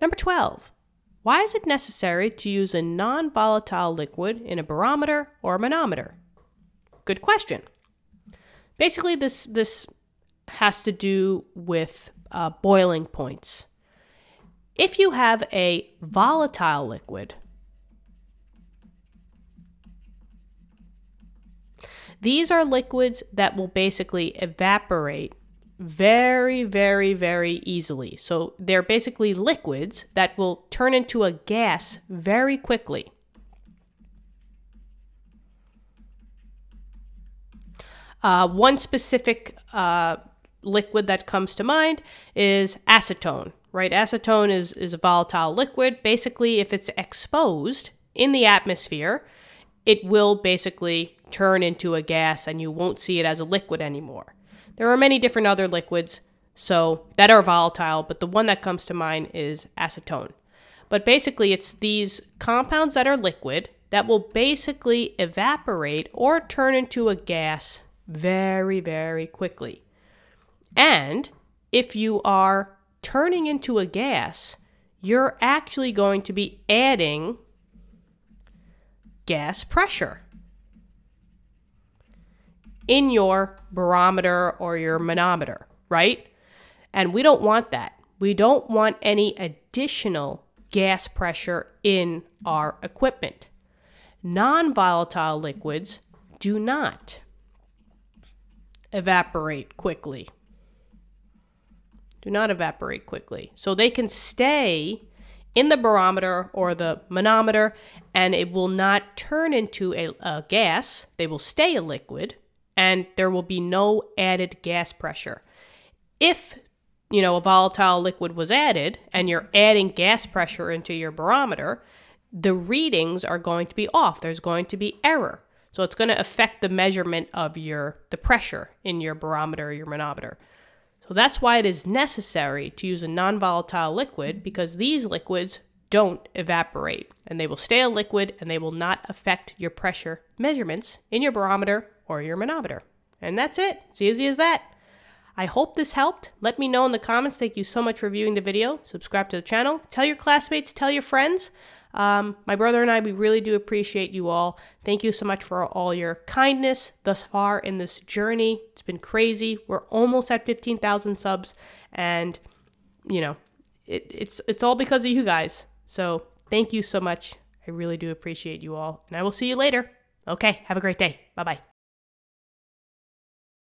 Number 12. Why is it necessary to use a non volatile liquid in a barometer or a manometer? Good question. Basically, this, this has to do with uh, boiling points. If you have a volatile liquid, these are liquids that will basically evaporate very, very, very easily. So they're basically liquids that will turn into a gas very quickly. Uh, one specific uh, liquid that comes to mind is acetone, right? Acetone is, is a volatile liquid. Basically, if it's exposed in the atmosphere, it will basically turn into a gas and you won't see it as a liquid anymore. There are many different other liquids so that are volatile, but the one that comes to mind is acetone. But basically, it's these compounds that are liquid that will basically evaporate or turn into a gas very, very quickly. And if you are turning into a gas, you're actually going to be adding gas pressure in your barometer or your manometer, right? And we don't want that. We don't want any additional gas pressure in our equipment. Non volatile liquids do not evaporate quickly. Do not evaporate quickly. So they can stay in the barometer or the manometer and it will not turn into a, a gas. They will stay a liquid and there will be no added gas pressure. If you know a volatile liquid was added and you're adding gas pressure into your barometer, the readings are going to be off. There's going to be error. So it's going to affect the measurement of your the pressure in your barometer or your manometer. So that's why it is necessary to use a non-volatile liquid because these liquids don't evaporate and they will stay a liquid and they will not affect your pressure measurements in your barometer or your manometer. And that's it. It's easy as that. I hope this helped. Let me know in the comments. Thank you so much for viewing the video. Subscribe to the channel. Tell your classmates, tell your friends. Um, my brother and I, we really do appreciate you all. Thank you so much for all your kindness thus far in this journey. It's been crazy. We're almost at 15,000 subs, and you know, it, it's it's all because of you guys. So thank you so much. I really do appreciate you all, and I will see you later. Okay, have a great day. Bye bye.